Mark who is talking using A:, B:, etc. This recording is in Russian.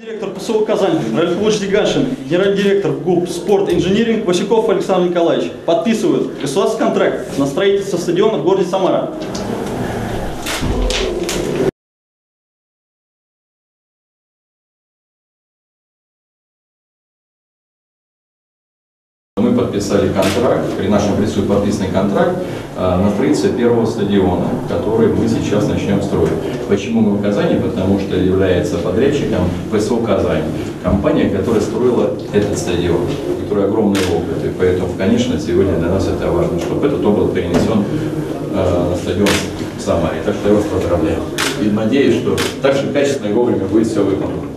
A: Директор ПСО «Казань» Ральфович Дегашин, генеральный директор ГУП «Спорт Инжиниринг» Васюков Александр Николаевич подписывают государственный контракт на строительство стадиона в городе Самара.
B: Подписали контракт, при нашем присутствии подписанный контракт э, на строительство первого стадиона, который мы сейчас начнем строить. Почему мы в Казани? Потому что является подрядчиком ПСО «Казань», компания, которая строила этот стадион, у которой огромный опыт. И поэтому, конечно, сегодня для нас это важно, чтобы этот опыт перенесен э, на стадион в Самаре. Так что я вас поздравляю. И надеюсь, что так же качественно и вовремя будет все выполнено.